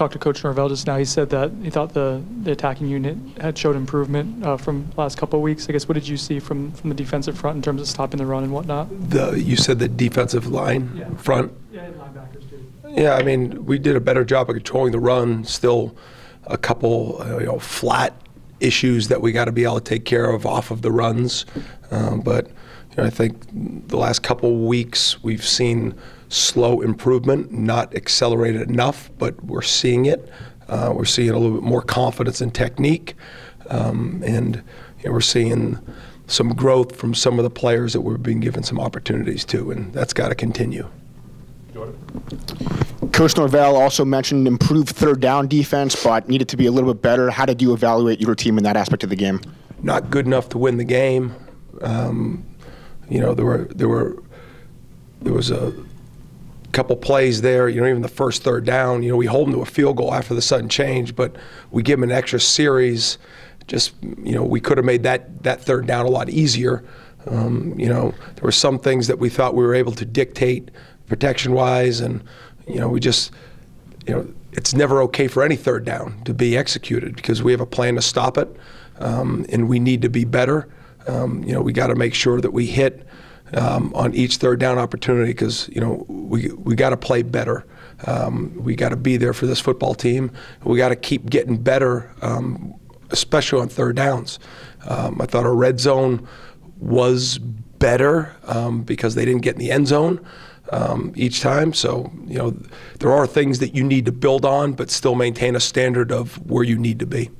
talked to Coach Norvell just now. He said that he thought the, the attacking unit had showed improvement uh, from last couple of weeks. I guess what did you see from, from the defensive front in terms of stopping the run and whatnot? The you said the defensive line Yeah. front. Yeah, linebackers too. Yeah, I mean, we did a better job of controlling the run. Still, a couple, uh, you know, flat issues that we got to be able to take care of off of the runs. Um, but you know, I think the last couple weeks we've seen slow improvement, not accelerated enough, but we're seeing it. Uh, we're seeing a little bit more confidence in technique, um, and you know, we're seeing some growth from some of the players that we're being given some opportunities to, and that's got to continue. Coach Norvell also mentioned improved third down defense, but needed to be a little bit better. How did you evaluate your team in that aspect of the game? not good enough to win the game. Um, you know, there were there were there was a couple plays there. You know, even the first third down. You know, we hold them to a field goal after the sudden change, but we give them an extra series. Just you know, we could have made that that third down a lot easier. Um, you know, there were some things that we thought we were able to dictate protection wise, and you know, we just you know, it's never okay for any third down to be executed because we have a plan to stop it, um, and we need to be better. Um, you know, we got to make sure that we hit um, on each third down opportunity because you know we we got to play better. Um, we got to be there for this football team. We got to keep getting better, um, especially on third downs. Um, I thought our red zone was better um, because they didn't get in the end zone um, each time. So, you know, there are things that you need to build on, but still maintain a standard of where you need to be.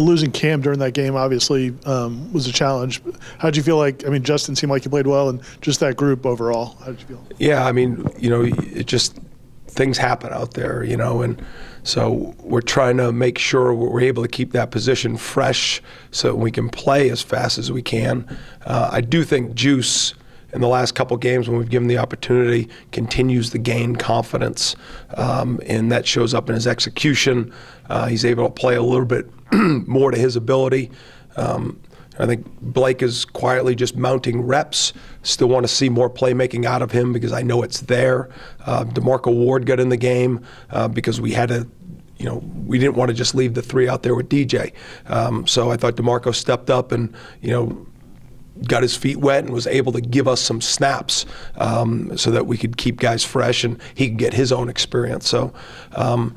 Losing Cam during that game obviously um, was a challenge. How did you feel like? I mean, Justin seemed like he played well, and just that group overall. How did you feel? Yeah, I mean, you know, it just things happen out there, you know, and so we're trying to make sure we're able to keep that position fresh so we can play as fast as we can. Uh, I do think Juice in the last couple games when we've given the opportunity continues to gain confidence, um, and that shows up in his execution. Uh, he's able to play a little bit more to his ability. Um, I think Blake is quietly just mounting reps. Still want to see more playmaking out of him because I know it's there. Uh, Demarco Ward got in the game uh, because we had to, you know, we didn't want to just leave the three out there with DJ. Um, so I thought Demarco stepped up and, you know, got his feet wet and was able to give us some snaps um, so that we could keep guys fresh and he could get his own experience. So um,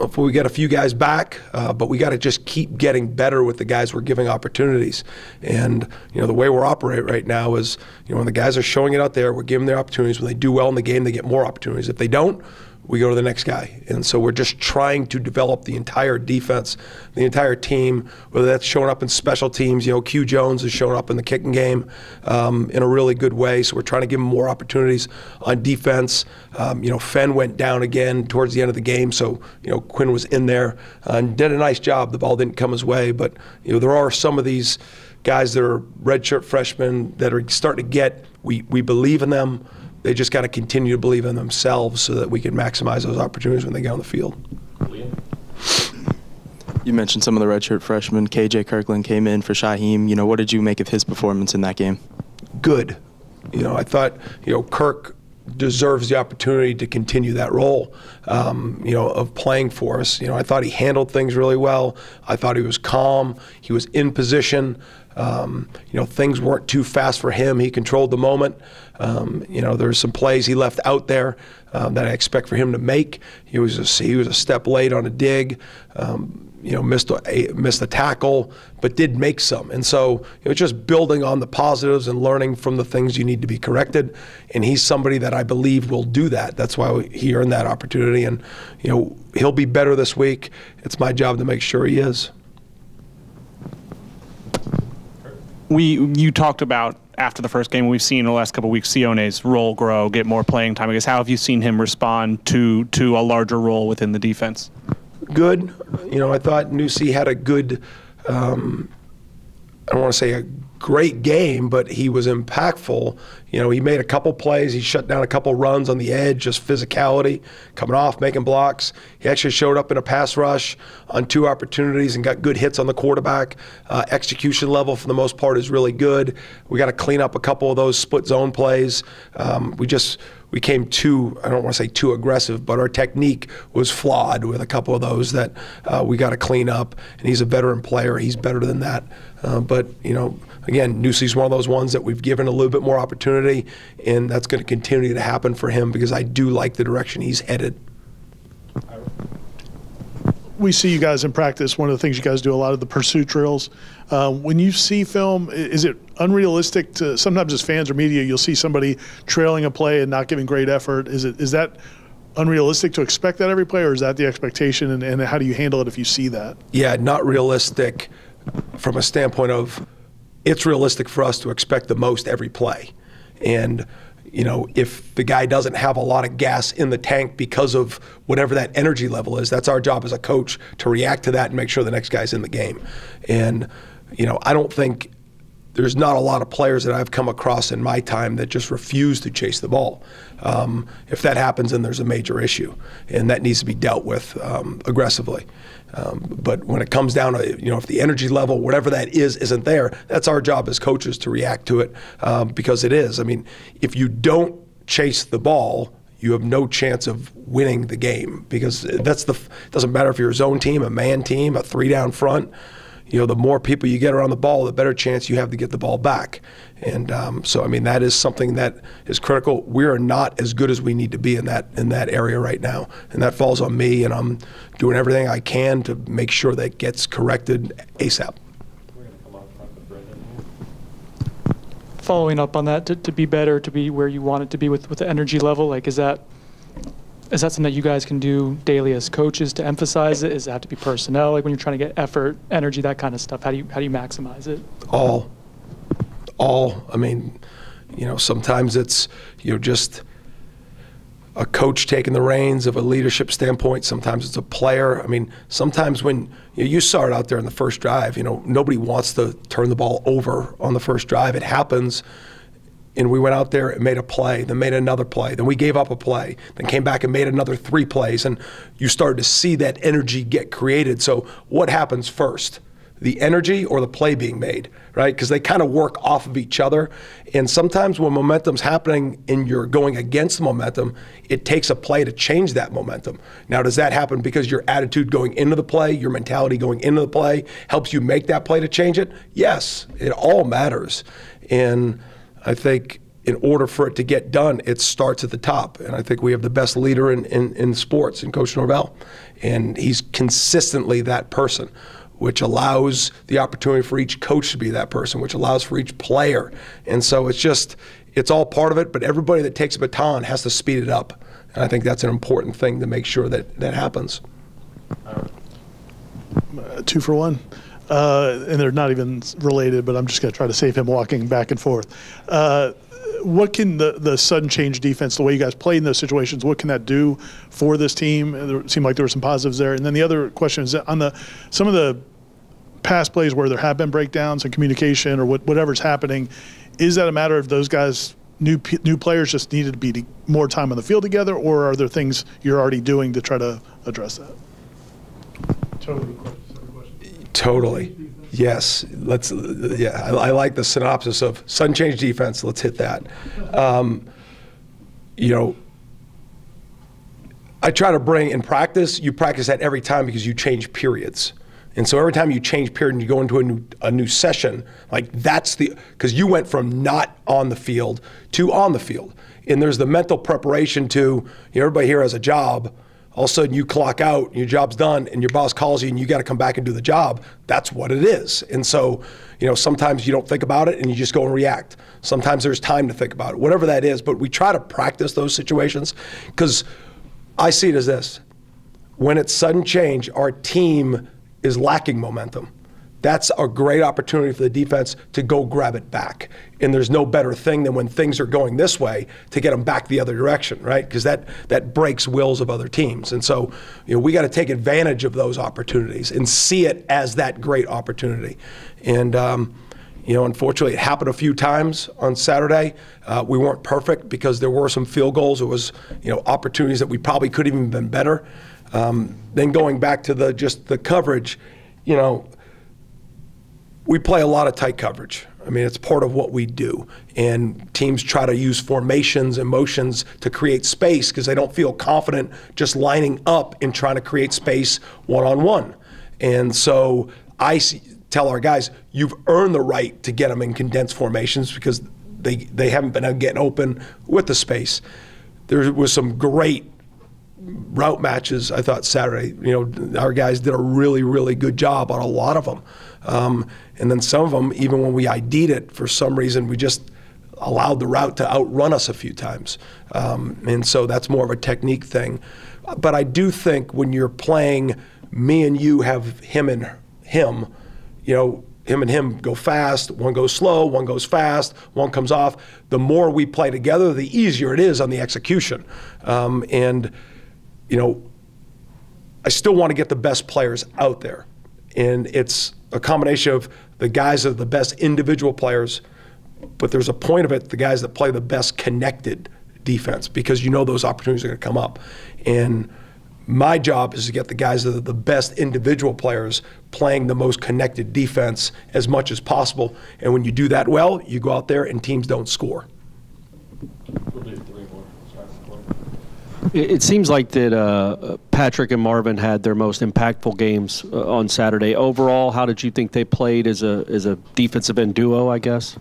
hopefully we get a few guys back, uh, but we got to just keep getting better with the guys we're giving opportunities. And you know the way we're operating right now is you know when the guys are showing it out there, we're giving them their opportunities. When they do well in the game, they get more opportunities. If they don't, we go to the next guy. And so we're just trying to develop the entire defense, the entire team, whether that's showing up in special teams. You know, Q Jones is showing up in the kicking game um, in a really good way. So we're trying to give him more opportunities on defense. Um, you know, Fenn went down again towards the end of the game. So, you know, Quinn was in there and did a nice job. The ball didn't come his way. But, you know, there are some of these guys that are redshirt freshmen that are starting to get, we, we believe in them they just got to continue to believe in themselves so that we can maximize those opportunities when they get on the field. You mentioned some of the redshirt freshmen. KJ Kirkland came in for Shyheim. You know, what did you make of his performance in that game? Good. You know, I thought, you know, Kirk deserves the opportunity to continue that role, um, you know, of playing for us. You know, I thought he handled things really well. I thought he was calm. He was in position. Um, you know, things weren't too fast for him. He controlled the moment. Um, you know, there's some plays he left out there um, that I expect for him to make. He was a, he was a step late on a dig. Um, you know, missed a, missed a tackle, but did make some. And so, you know, just building on the positives and learning from the things you need to be corrected. And he's somebody that I believe will do that. That's why he earned that opportunity. And, you know, he'll be better this week. It's my job to make sure he is. We you talked about after the first game we've seen in the last couple weeks Sione's role grow, get more playing time. I guess how have you seen him respond to to a larger role within the defense? Good. You know, I thought Nusi had a good. Um, I don't want to say a great game, but he was impactful. You know, he made a couple plays. He shut down a couple runs on the edge, just physicality, coming off, making blocks. He actually showed up in a pass rush on two opportunities and got good hits on the quarterback. Uh, execution level, for the most part, is really good. We got to clean up a couple of those split zone plays. Um, we just we came too, I don't want to say too aggressive, but our technique was flawed with a couple of those that uh, we got to clean up. And he's a veteran player. He's better than that. Uh, but, you know, again, Nusi's one of those ones that we've given a little bit more opportunity, and that's going to continue to happen for him because I do like the direction he's headed. we see you guys in practice. One of the things you guys do a lot of the pursuit drills. Uh, when you see film, is it unrealistic to sometimes as fans or media, you'll see somebody trailing a play and not giving great effort? Is it is that unrealistic to expect that every play, or is that the expectation? And, and how do you handle it if you see that? yeah, not realistic from a standpoint of it's realistic for us to expect the most every play. And, you know, if the guy doesn't have a lot of gas in the tank because of whatever that energy level is, that's our job as a coach to react to that and make sure the next guy's in the game. And, you know, I don't think there's not a lot of players that I've come across in my time that just refuse to chase the ball. Um, if that happens, then there's a major issue, and that needs to be dealt with um, aggressively. Um, but when it comes down to, you know, if the energy level, whatever that is, isn't there, that's our job as coaches to react to it um, because it is. I mean, if you don't chase the ball, you have no chance of winning the game because that's the. Doesn't matter if you're a zone team, a man team, a three down front you know, the more people you get around the ball, the better chance you have to get the ball back. And um, so, I mean, that is something that is critical. We are not as good as we need to be in that in that area right now, and that falls on me. And I'm doing everything I can to make sure that gets corrected ASAP. Following up on that, to, to be better, to be where you want it to be with, with the energy level, like is that is that something that you guys can do daily as coaches to emphasize it? Is it have to be personnel, like when you're trying to get effort, energy, that kind of stuff? How do you how do you maximize it? all all i mean you know sometimes it's you know just a coach taking the reins of a leadership standpoint sometimes it's a player i mean sometimes when you, know, you saw it out there in the first drive you know nobody wants to turn the ball over on the first drive it happens and we went out there and made a play, then made another play, then we gave up a play, then came back and made another three plays, and you started to see that energy get created. So, what happens first? The energy or the play being made, right? Because they kind of work off of each other. And sometimes when momentum's happening and you're going against the momentum, it takes a play to change that momentum. Now, does that happen because your attitude going into the play, your mentality going into the play helps you make that play to change it? Yes, it all matters. And I think in order for it to get done, it starts at the top. And I think we have the best leader in, in, in sports in Coach Norvell. And he's consistently that person, which allows the opportunity for each coach to be that person, which allows for each player. And so it's just, it's all part of it, but everybody that takes a baton has to speed it up. And I think that's an important thing to make sure that that happens. Uh, two for one. Uh, and they're not even related, but I'm just going to try to save him walking back and forth. Uh, what can the, the sudden change defense, the way you guys play in those situations, what can that do for this team? It seemed like there were some positives there. And then the other question is on the some of the past plays where there have been breakdowns in communication or what, whatever's happening, is that a matter of those guys, new new players, just needed to be more time on the field together, or are there things you're already doing to try to address that? Totally. Totally. Yes. Let's. Yeah, I, I like the synopsis of sudden change defense. Let's hit that. Um, you know, I try to bring in practice. You practice that every time because you change periods. And so every time you change period and you go into a new a new session, like that's the because you went from not on the field to on the field, and there's the mental preparation to you know, everybody here has a job. All of a sudden you clock out, your job's done, and your boss calls you, and you got to come back and do the job. That's what it is. And so, you know, sometimes you don't think about it and you just go and react. Sometimes there's time to think about it, whatever that is. But we try to practice those situations because I see it as this: when it's sudden change, our team is lacking momentum. That's a great opportunity for the defense to go grab it back. And there's no better thing than when things are going this way to get them back the other direction, right? Because that, that breaks wills of other teams. And so, you know, we got to take advantage of those opportunities and see it as that great opportunity. And, um, you know, unfortunately, it happened a few times on Saturday. Uh, we weren't perfect because there were some field goals. It was, you know, opportunities that we probably could have even been better. Um, then going back to the just the coverage, you know, we play a lot of tight coverage. I mean, it's part of what we do. And teams try to use formations and motions to create space because they don't feel confident just lining up and trying to create space one on one. And so I see, tell our guys, you've earned the right to get them in condensed formations because they, they haven't been getting open with the space. There was some great route matches. I thought Saturday, you know, our guys did a really, really good job on a lot of them. Um, and then some of them, even when we ID'd it, for some reason, we just allowed the route to outrun us a few times. Um, and so that's more of a technique thing. But I do think when you're playing, me and you have him and him, you know, him and him go fast, one goes slow, one goes fast, one comes off. The more we play together, the easier it is on the execution. Um, and, you know, I still want to get the best players out there. And it's a combination of the guys that are the best individual players, but there's a point of it, the guys that play the best connected defense, because you know those opportunities are going to come up. And my job is to get the guys that are the best individual players playing the most connected defense as much as possible. And when you do that well, you go out there and teams don't score. It, it seems like that uh, Patrick and Marvin had their most impactful games uh, on Saturday. Overall, how did you think they played as a as a defensive end duo? I guess.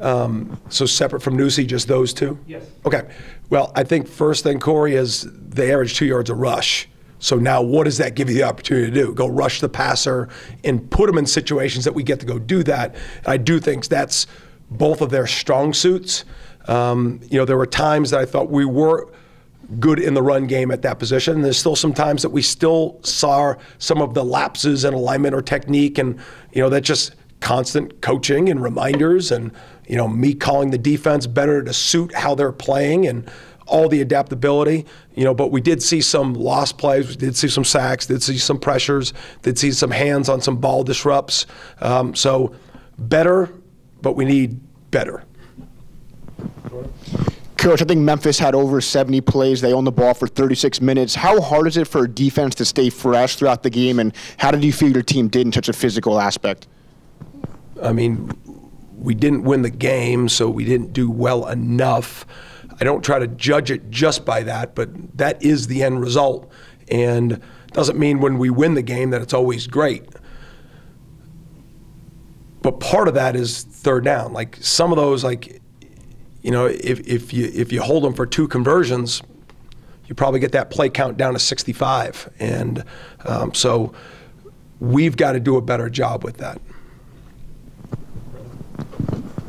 So separate from Nusi, just those two? Yes. Okay. Well, I think first thing, Corey, is they average two yards a rush. So now what does that give you the opportunity to do? Go rush the passer and put them in situations that we get to go do that. I do think that's both of their strong suits. Um, you know, there were times that I thought we were good in the run game at that position. And there's still some times that we still saw some of the lapses in alignment or technique, and you know that just constant coaching and reminders, and you know me calling the defense better to suit how they're playing and all the adaptability. You know, but we did see some lost plays, we did see some sacks, did see some pressures, did see some hands on some ball disrupts. Um, so better, but we need better. Coach, I think Memphis had over 70 plays. They owned the ball for 36 minutes. How hard is it for a defense to stay fresh throughout the game, and how did you feel your team did in such a physical aspect? I mean, we didn't win the game, so we didn't do well enough. I don't try to judge it just by that, but that is the end result. And doesn't mean when we win the game that it's always great. But part of that is third down. Like some of those, like you know, if, if you if you hold them for two conversions, you probably get that play count down to 65. And um, so we've got to do a better job with that.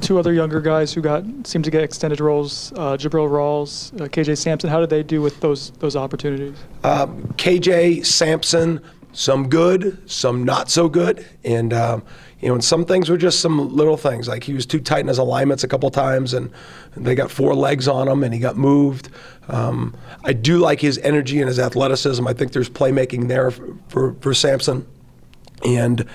Two other younger guys who got seemed to get extended roles, uh, Jabril Rawls, uh, KJ Sampson. How did they do with those those opportunities? Um, KJ Sampson, some good, some not so good, and um, you know, and some things were just some little things like he was too tight in his alignments a couple times, and they got four legs on him, and he got moved. Um, I do like his energy and his athleticism. I think there's playmaking there for for, for Sampson, and.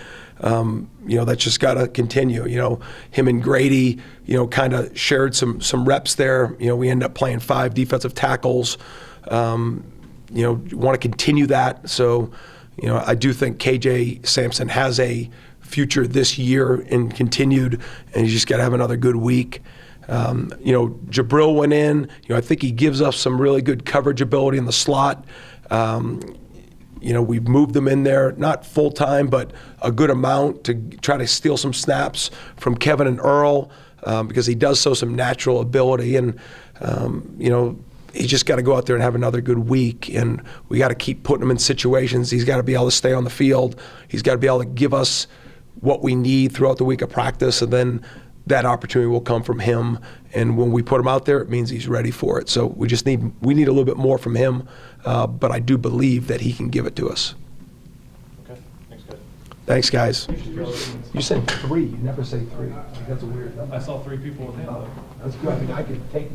Um, you know that's just got to continue. You know, him and Grady, you know, kind of shared some some reps there. You know, we end up playing five defensive tackles. Um, you know, want to continue that. So, you know, I do think KJ Sampson has a future this year and continued, and he's just got to have another good week. Um, you know, Jabril went in. You know, I think he gives us some really good coverage ability in the slot. Um, you know, we've moved them in there, not full time, but a good amount to try to steal some snaps from Kevin and Earl um, because he does show some natural ability. And, um, you know, he's just got to go out there and have another good week. And we got to keep putting him in situations. He's got to be able to stay on the field. He's got to be able to give us what we need throughout the week of practice. And then that opportunity will come from him. And when we put him out there, it means he's ready for it. So we just need we need a little bit more from him. Uh, but I do believe that he can give it to us. Okay, thanks, guys. Thanks, guys. You said three. You never say three. That's a weird number. I saw three people with him. up. That's good. I mean, I could take